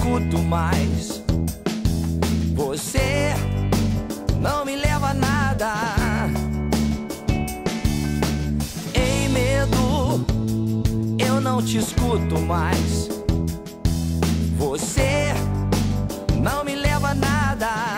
escuto mais. Você não me leva a nada. Em medo, eu não te escuto mais. Você não me leva a nada.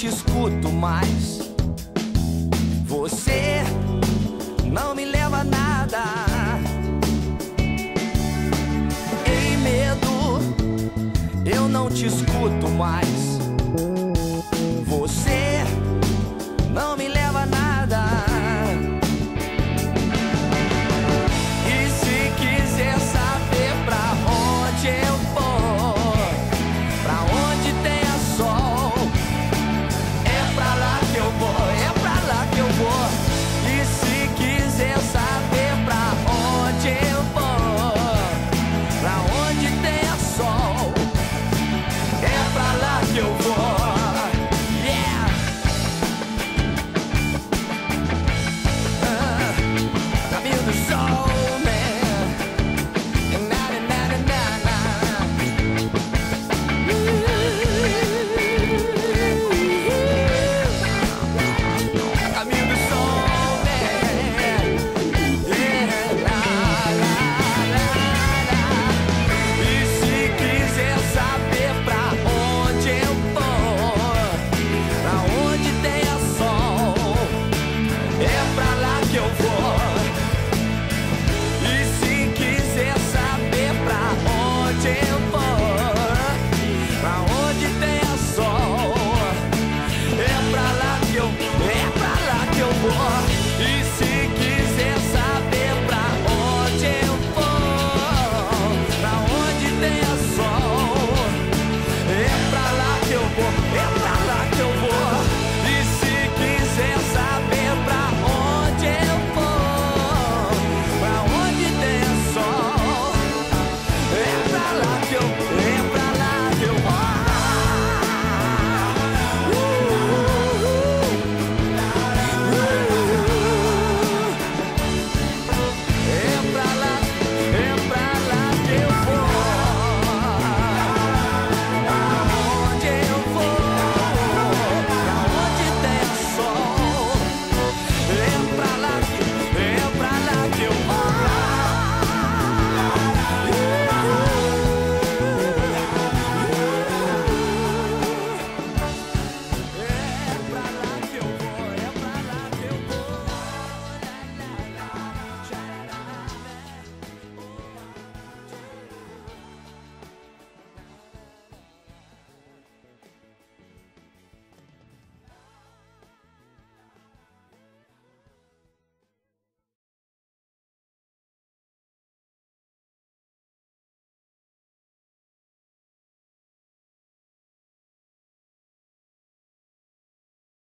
te escuto mais. Você não me leva a nada. Em medo, eu não te escuto mais.